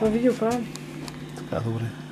Vad vídeo vi.